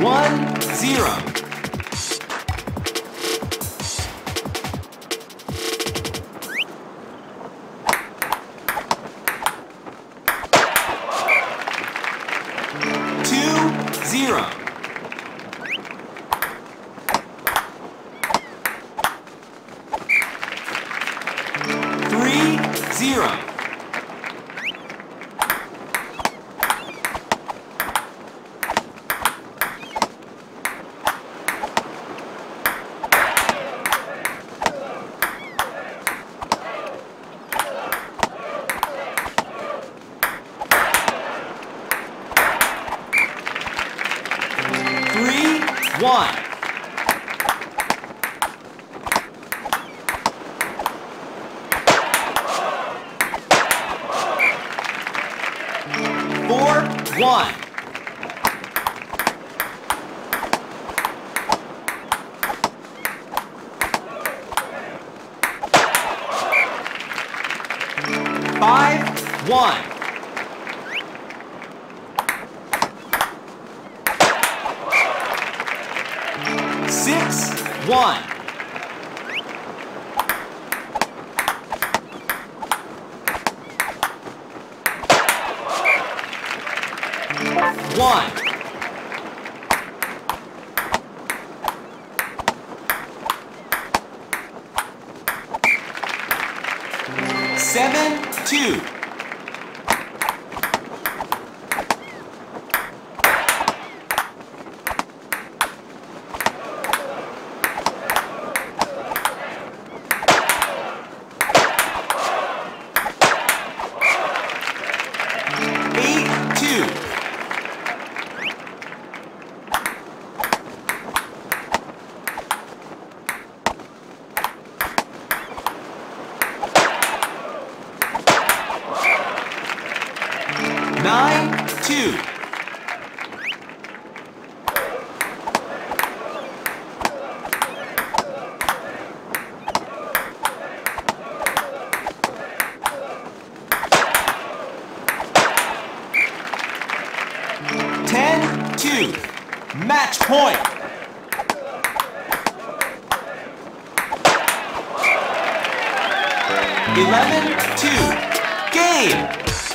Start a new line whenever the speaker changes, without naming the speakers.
One, zero. Two, zero. Three, zero. Three, one. Four, one. Five, one. Six, one. One. Seven, two. Nine, two. Ten, two. Match point. Eleven, two. Game.